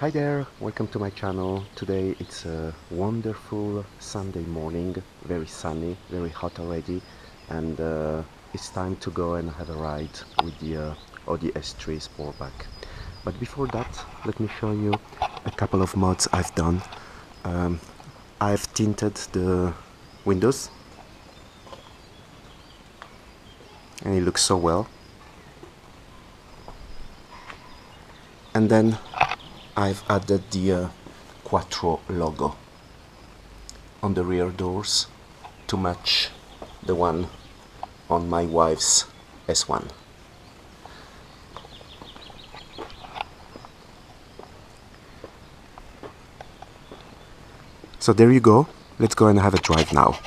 Hi there, welcome to my channel. Today it's a wonderful Sunday morning, very sunny, very hot already, and uh, it's time to go and have a ride with the uh, Audi S3 Sportback. But before that, let me show you a couple of mods I've done. Um, I've tinted the windows, and it looks so well. And then I've added the uh, Quattro logo on the rear doors to match the one on my wife's S1. So there you go. Let's go and have a drive now.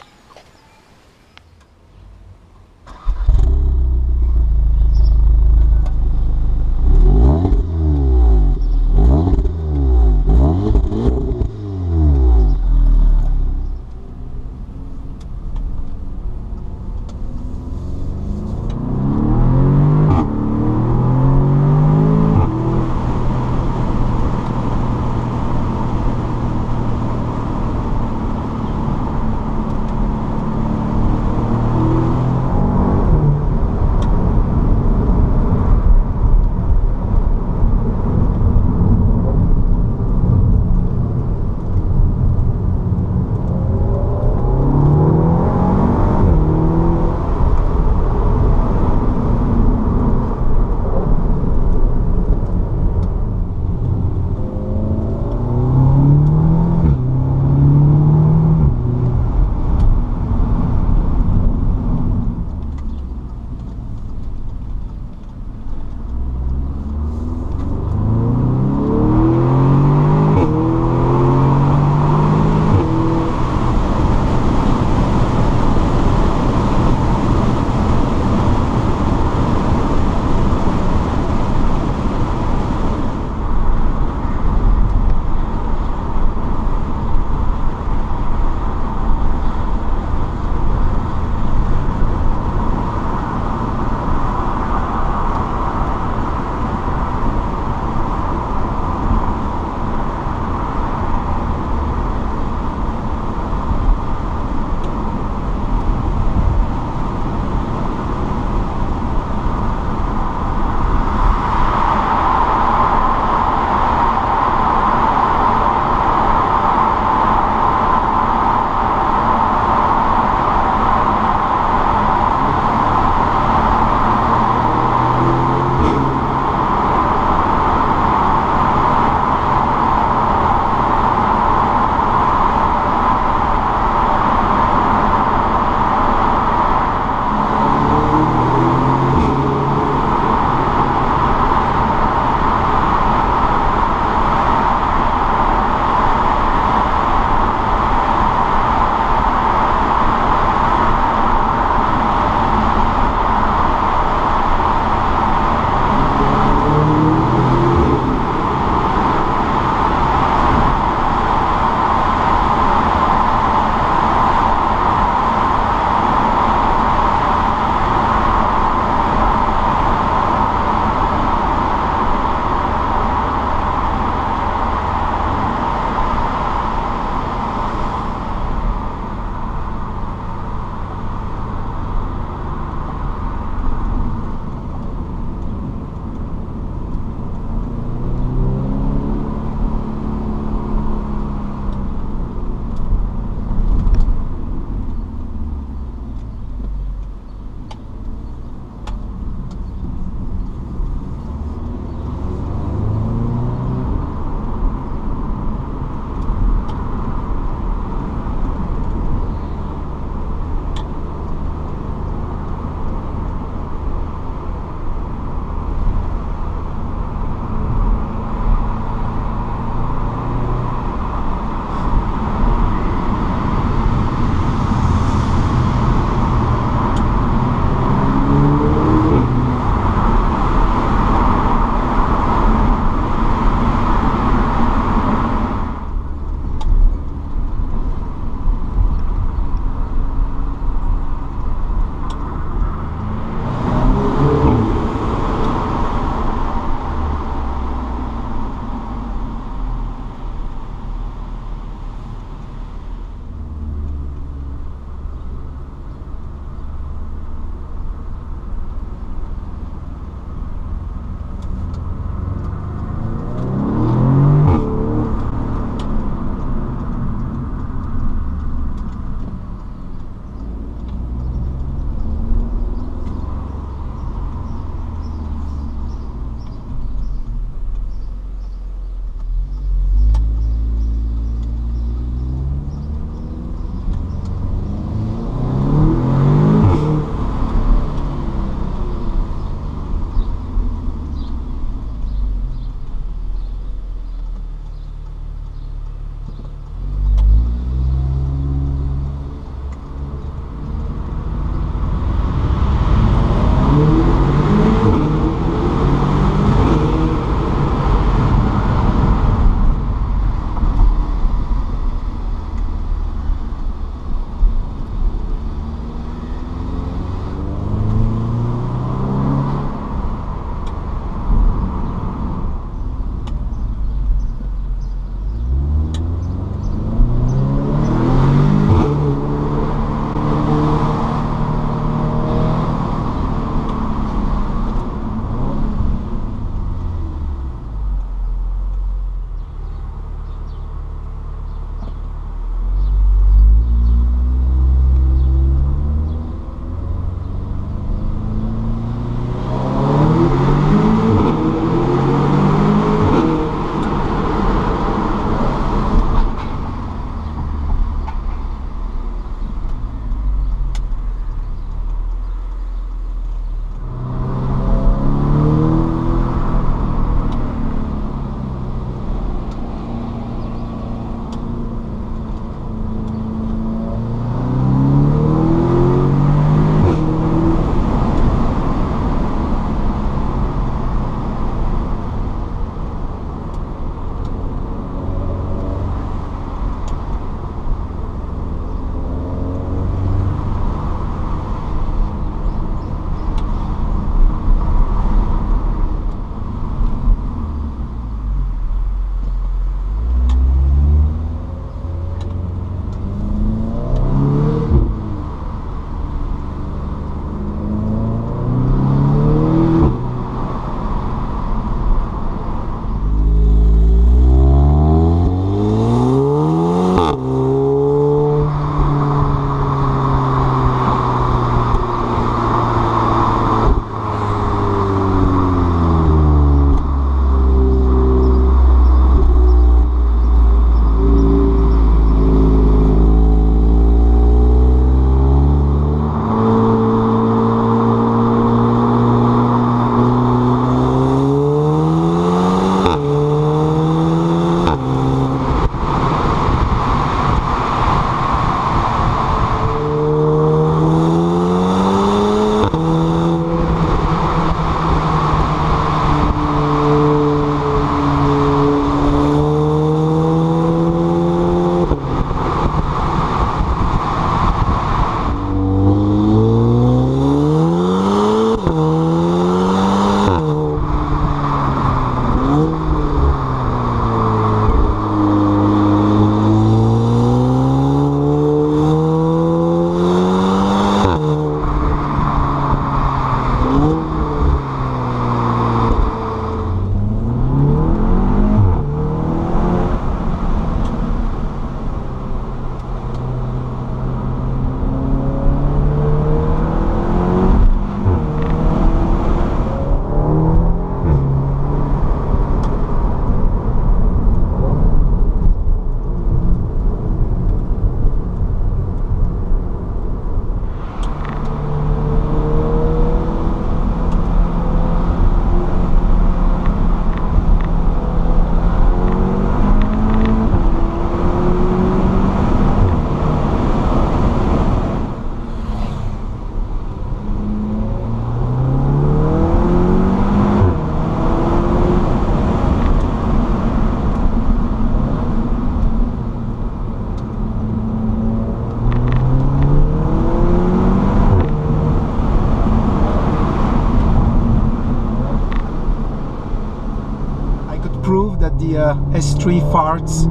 S3 farts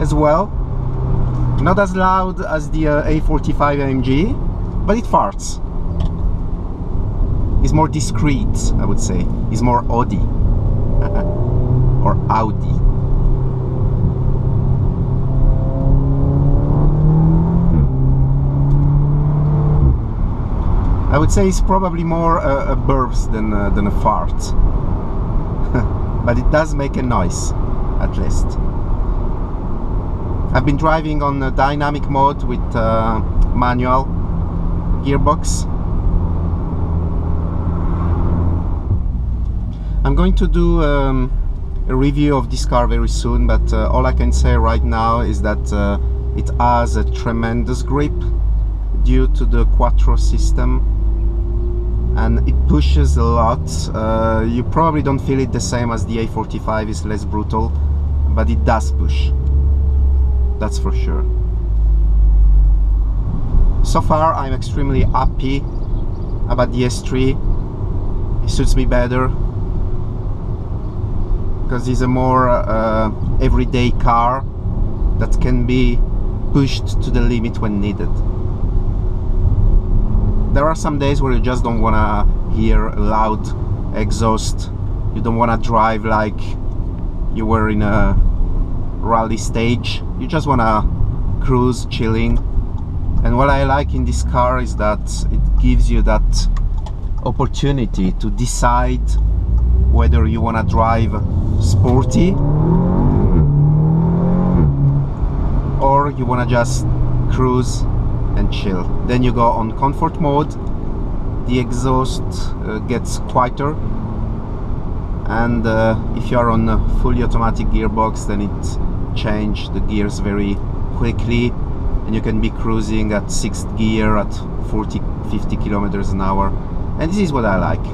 as well. Not as loud as the uh, A45 AMG, but it farts. It's more discreet, I would say. It's more Audi or Audi. I would say it's probably more a, a burps than a, than a fart. But it does make a noise, at least. I've been driving on a dynamic mode with uh, manual gearbox. I'm going to do um, a review of this car very soon, but uh, all I can say right now is that uh, it has a tremendous grip due to the Quattro system and it pushes a lot. Uh, you probably don't feel it the same as the A45 is less brutal but it does push. That's for sure. So far I'm extremely happy about the S3 it suits me better because it's a more uh, everyday car that can be pushed to the limit when needed there are some days where you just don't want to hear loud exhaust. You don't want to drive like you were in a rally stage. You just want to cruise chilling. And what I like in this car is that it gives you that opportunity to decide whether you want to drive sporty or you want to just cruise and chill. Then you go on comfort mode. The exhaust uh, gets quieter. And uh, if you are on a fully automatic gearbox then it change the gears very quickly. And you can be cruising at sixth gear at 40 50 kilometers an hour. And this is what I like.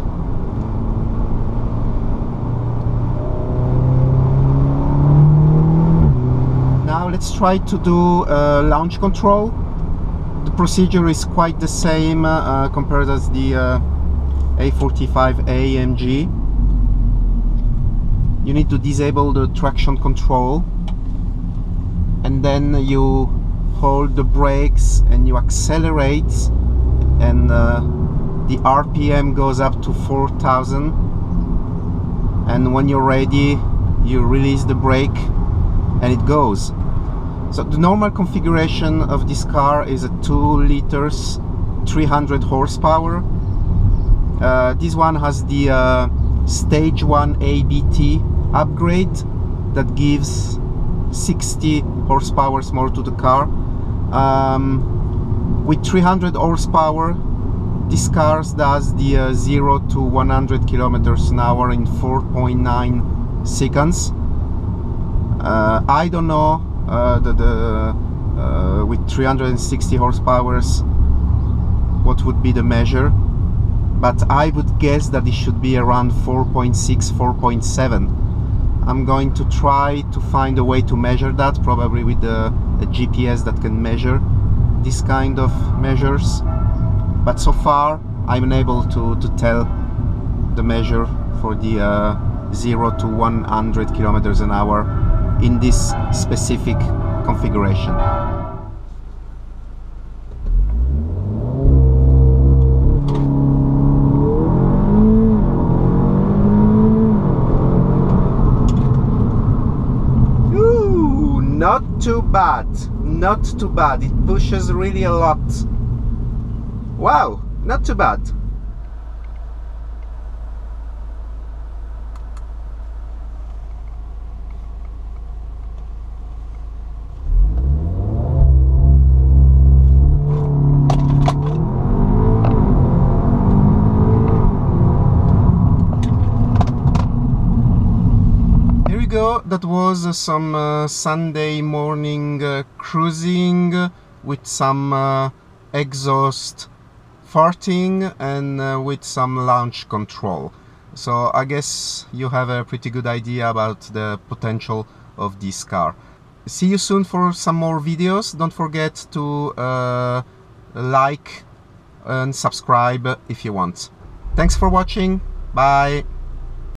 Now let's try to do uh, launch control the procedure is quite the same uh, compared as the uh, A45 AMG you need to disable the traction control and then you hold the brakes and you accelerate and uh, the RPM goes up to 4000 and when you're ready you release the brake and it goes so the normal configuration of this car is a 2 liters 300 horsepower. Uh, this one has the uh, stage 1 ABT upgrade that gives 60 horsepower more to the car. Um, with 300 horsepower this car does the uh, 0 to 100 kilometers an hour in 4.9 seconds. Uh, I don't know the, the uh, with 360 horsepower what would be the measure? But I would guess that it should be around 4.6 4.7 I'm going to try to find a way to measure that probably with a GPS that can measure this kind of measures. But so far I'm unable to, to tell the measure for the uh, 0 to 100 kilometers an hour in this specific configuration. Ooh, not too bad, not too bad. It pushes really a lot. Wow, not too bad. That was some uh, Sunday morning uh, cruising with some uh, exhaust farting and with some launch control. So I guess you have a pretty good idea about the potential of this car. See you soon for some more videos. Don't forget to uh, like and subscribe if you want. Thanks for watching. Bye